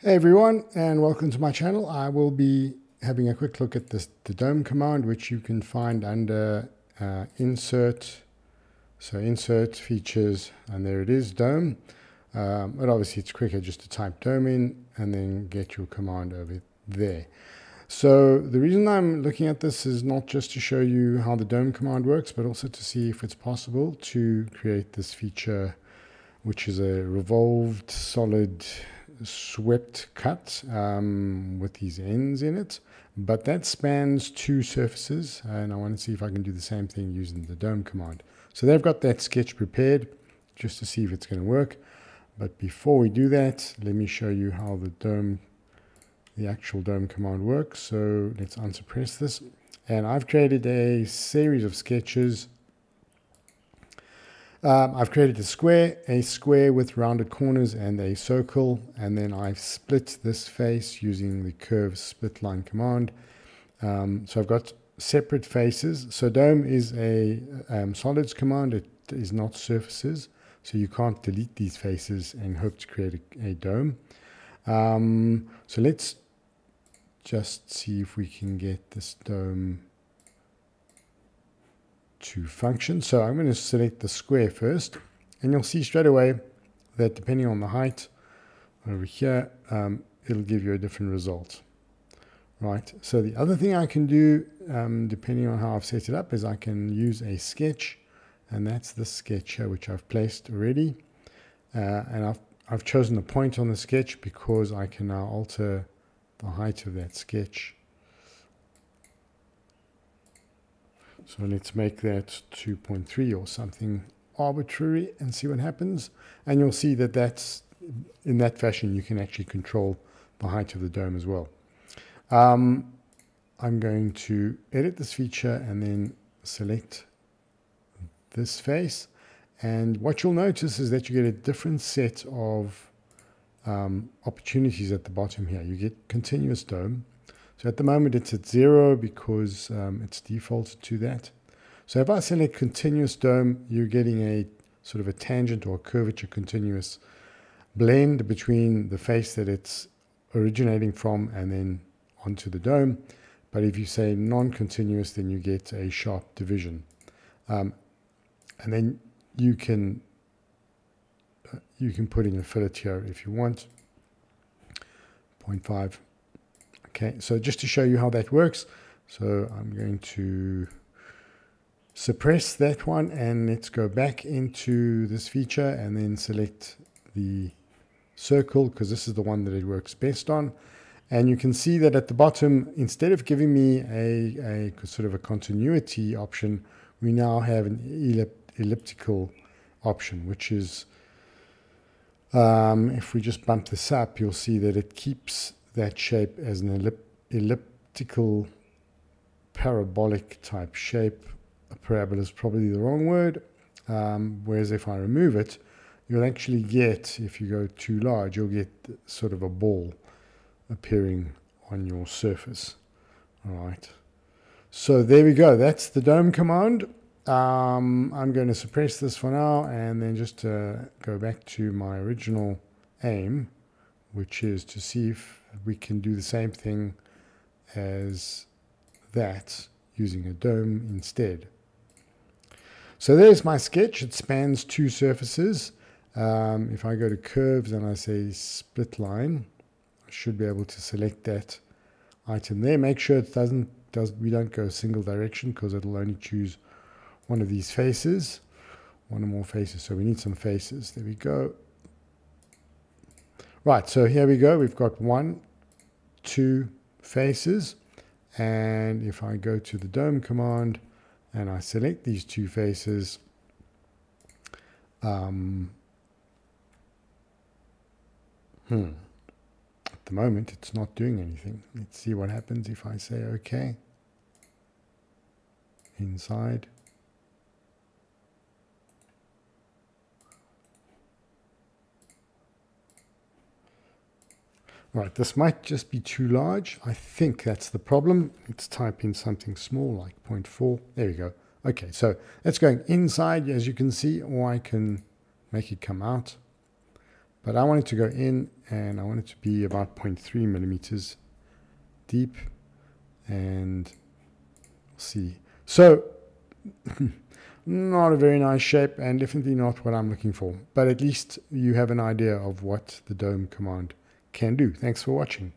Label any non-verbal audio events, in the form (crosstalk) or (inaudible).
Hey everyone and welcome to my channel. I will be having a quick look at this, the dome command which you can find under uh, insert. So insert features and there it is dome. Um, but obviously it's quicker just to type dome in and then get your command over there. So the reason I'm looking at this is not just to show you how the dome command works but also to see if it's possible to create this feature which is a revolved solid swept cut um, with these ends in it, but that spans two surfaces, and I want to see if I can do the same thing using the dome command. So they've got that sketch prepared just to see if it's going to work. But before we do that, let me show you how the dome, the actual dome command works. So let's unsuppress this. And I've created a series of sketches um, I've created a square, a square with rounded corners and a circle, and then I've split this face using the curve split line command. Um, so I've got separate faces. So dome is a um, solids command, it is not surfaces. So you can't delete these faces and hope to create a, a dome. Um, so let's just see if we can get this dome to function. So I'm going to select the square first, and you'll see straight away that depending on the height over here, um, it'll give you a different result. Right, so the other thing I can do, um, depending on how I've set it up, is I can use a sketch, and that's the sketch here, which I've placed already. Uh, and I've, I've chosen a point on the sketch because I can now alter the height of that sketch So let's make that 2.3 or something arbitrary and see what happens. And you'll see that that's in that fashion, you can actually control the height of the dome as well. Um, I'm going to edit this feature and then select this face. And what you'll notice is that you get a different set of um, opportunities at the bottom here. You get continuous dome, so at the moment it's at zero because um, it's defaulted to that. So if I select continuous dome, you're getting a sort of a tangent or a curvature continuous blend between the face that it's originating from and then onto the dome. But if you say non-continuous, then you get a sharp division. Um, and then you can uh, you can put in a fillet here if you want. 0.5 Okay, so just to show you how that works, so I'm going to suppress that one and let's go back into this feature and then select the circle because this is the one that it works best on. And you can see that at the bottom, instead of giving me a, a sort of a continuity option, we now have an ellip elliptical option, which is, um, if we just bump this up, you'll see that it keeps that shape as an ellip elliptical parabolic type shape. A parabola is probably the wrong word. Um, whereas if I remove it, you'll actually get, if you go too large, you'll get sort of a ball appearing on your surface. All right. So there we go. That's the dome command. Um, I'm going to suppress this for now and then just uh, go back to my original aim, which is to see if we can do the same thing as that using a dome instead. So there's my sketch. It spans two surfaces. Um, if I go to curves and I say split line, I should be able to select that item there. Make sure it doesn't does we don't go single direction because it'll only choose one of these faces, one or more faces. So we need some faces. There we go. Right, so here we go. We've got one, two faces. And if I go to the dome command and I select these two faces, um, hmm, at the moment it's not doing anything. Let's see what happens if I say OK. Inside. Right, this might just be too large. I think that's the problem. Let's type in something small like 0.4. There we go. Okay, so that's going inside, as you can see, or I can make it come out. But I want it to go in and I want it to be about 0.3 millimeters deep and see. So (laughs) not a very nice shape and definitely not what I'm looking for. But at least you have an idea of what the dome command can do. Thanks for watching.